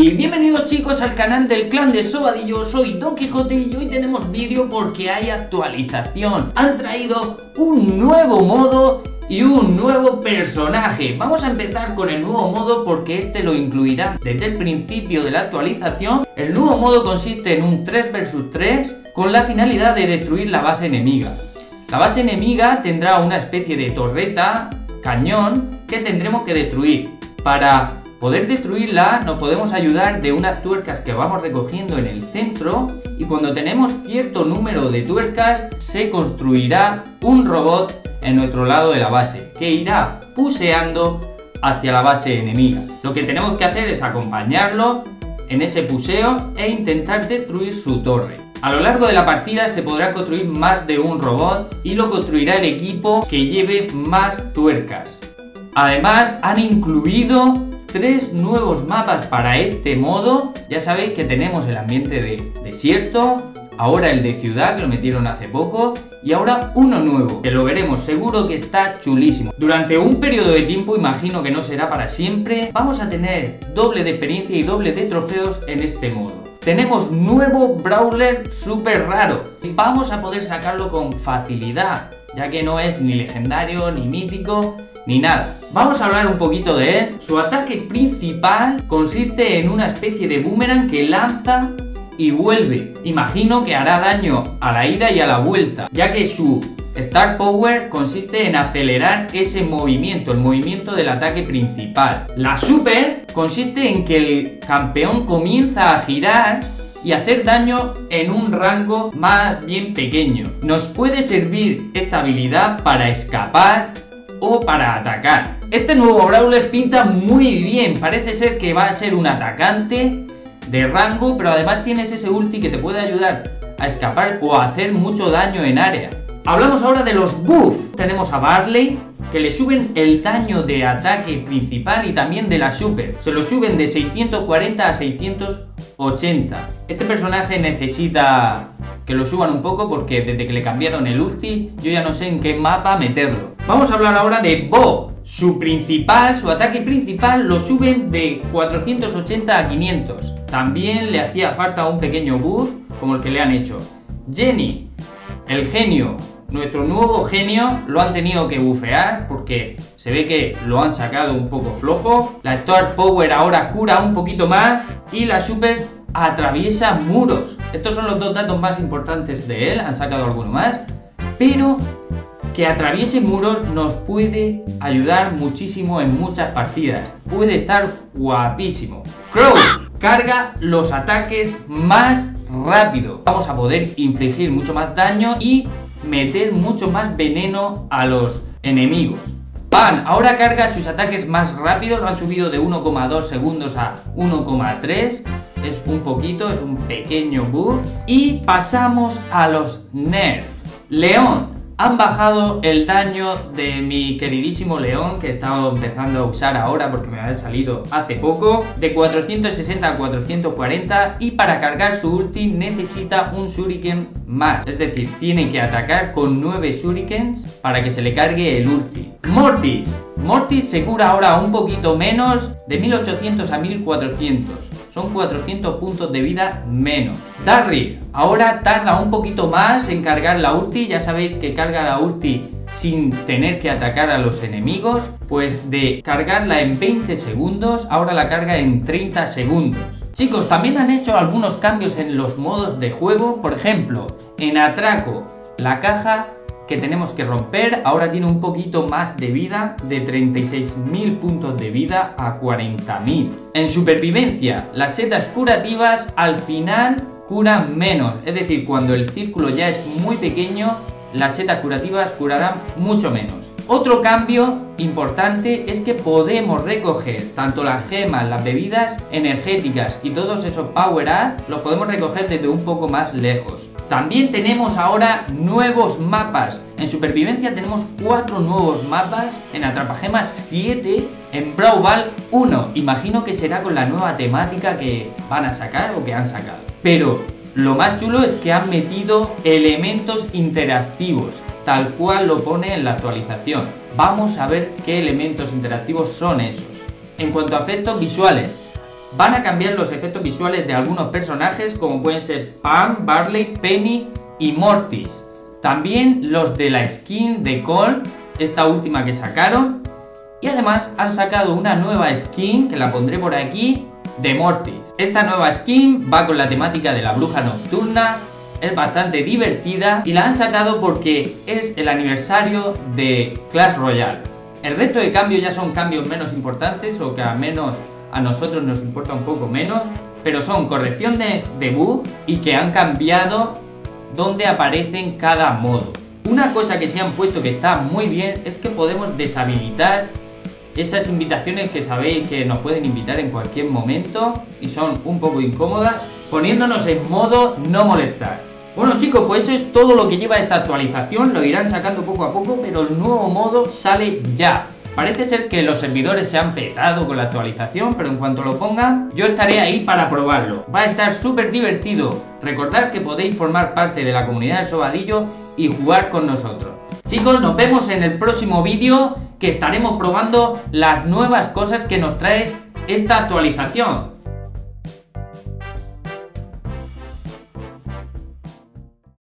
Y bienvenidos chicos al canal del clan de Sobadillo, soy Don Quijote y hoy tenemos vídeo porque hay actualización. Han traído un nuevo modo y un nuevo personaje. Vamos a empezar con el nuevo modo porque este lo incluirá desde el principio de la actualización. El nuevo modo consiste en un 3 vs 3 con la finalidad de destruir la base enemiga. La base enemiga tendrá una especie de torreta, cañón, que tendremos que destruir. Para poder destruirla nos podemos ayudar de unas tuercas que vamos recogiendo en el centro y cuando tenemos cierto número de tuercas se construirá un robot en nuestro lado de la base que irá puseando hacia la base enemiga. Lo que tenemos que hacer es acompañarlo en ese puseo e intentar destruir su torre. A lo largo de la partida se podrá construir más de un robot y lo construirá el equipo que lleve más tuercas. Además han incluido tres nuevos mapas para este modo. Ya sabéis que tenemos el ambiente de desierto, ahora el de ciudad que lo metieron hace poco y ahora uno nuevo que lo veremos seguro que está chulísimo. Durante un periodo de tiempo, imagino que no será para siempre, vamos a tener doble de experiencia y doble de trofeos en este modo. Tenemos nuevo Brawler súper raro. Vamos a poder sacarlo con facilidad, ya que no es ni legendario, ni mítico, ni nada. Vamos a hablar un poquito de él. Su ataque principal consiste en una especie de boomerang que lanza y vuelve. Imagino que hará daño a la ida y a la vuelta, ya que su Star Power consiste en acelerar ese movimiento, el movimiento del ataque principal. La Super consiste en que el campeón comienza a girar y hacer daño en un rango más bien pequeño. Nos puede servir esta habilidad para escapar o para atacar. Este nuevo Brawler pinta muy bien, parece ser que va a ser un atacante de rango, pero además tienes ese ulti que te puede ayudar a escapar o a hacer mucho daño en área. Hablamos ahora de los buffs. Tenemos a Barley, que le suben el daño de ataque principal y también de la super. Se lo suben de 640 a 680. Este personaje necesita que lo suban un poco porque desde que le cambiaron el ulti yo ya no sé en qué mapa meterlo. Vamos a hablar ahora de Bob. Su principal, su ataque principal lo suben de 480 a 500. También le hacía falta un pequeño buff como el que le han hecho. Jenny, el genio, nuestro nuevo genio lo han tenido que bufear porque se ve que lo han sacado un poco flojo. La Star Power ahora cura un poquito más y la Super atraviesa muros. Estos son los dos datos más importantes de él, han sacado alguno más. Pero que atraviese muros nos puede ayudar muchísimo en muchas partidas. Puede estar guapísimo. Crow carga los ataques más rápido. Vamos a poder infligir mucho más daño y meter mucho más veneno a los enemigos. Pan ahora carga sus ataques más rápido, lo han subido de 1,2 segundos a 1,3. Es un poquito, es un pequeño buff. Y pasamos a los nerfs. León han bajado el daño de mi queridísimo león que he estado empezando a usar ahora porque me había salido hace poco de 460 a 440 y para cargar su ulti necesita un shuriken más. Es decir tiene que atacar con 9 shurikens para que se le cargue el ulti. Mortis. Mortis se cura ahora un poquito menos de 1800 a 1400 son 400 puntos de vida menos. Darry, ahora tarda un poquito más en cargar la ulti, ya sabéis que carga la ulti sin tener que atacar a los enemigos, pues de cargarla en 20 segundos, ahora la carga en 30 segundos. Chicos, también han hecho algunos cambios en los modos de juego, por ejemplo, en atraco, la caja que tenemos que romper. Ahora tiene un poquito más de vida, de 36.000 puntos de vida a 40.000. En supervivencia, las setas curativas al final curan menos. Es decir, cuando el círculo ya es muy pequeño, las setas curativas curarán mucho menos. Otro cambio importante es que podemos recoger tanto las gemas, las bebidas energéticas y todos esos power ups los podemos recoger desde un poco más lejos. También tenemos ahora nuevos mapas. En supervivencia tenemos cuatro nuevos mapas. En Atrapagemas 7. En Brawl Ball 1. Imagino que será con la nueva temática que van a sacar o que han sacado. Pero lo más chulo es que han metido elementos interactivos. Tal cual lo pone en la actualización. Vamos a ver qué elementos interactivos son esos. En cuanto a efectos visuales, van a cambiar los efectos visuales de algunos personajes como pueden ser Pam, Barley, Penny y Mortis. También los de la skin de Cole, esta última que sacaron. Y además han sacado una nueva skin, que la pondré por aquí, de Mortis. Esta nueva skin va con la temática de la bruja nocturna, es bastante divertida y la han sacado porque es el aniversario de Clash Royale. El resto de cambios ya son cambios menos importantes o que al menos a nosotros nos importa un poco menos, pero son correcciones de bug y que han cambiado donde aparecen cada modo. Una cosa que se han puesto que está muy bien es que podemos deshabilitar esas invitaciones que sabéis que nos pueden invitar en cualquier momento y son un poco incómodas, poniéndonos en modo no molestar. Bueno chicos, pues eso es todo lo que lleva esta actualización, lo irán sacando poco a poco, pero el nuevo modo sale ya. Parece ser que los servidores se han petado con la actualización, pero en cuanto lo pongan, yo estaré ahí para probarlo. Va a estar súper divertido. Recordad que podéis formar parte de la comunidad del Sobadillo y jugar con nosotros. Chicos, nos vemos en el próximo vídeo que estaremos probando las nuevas cosas que nos trae esta actualización.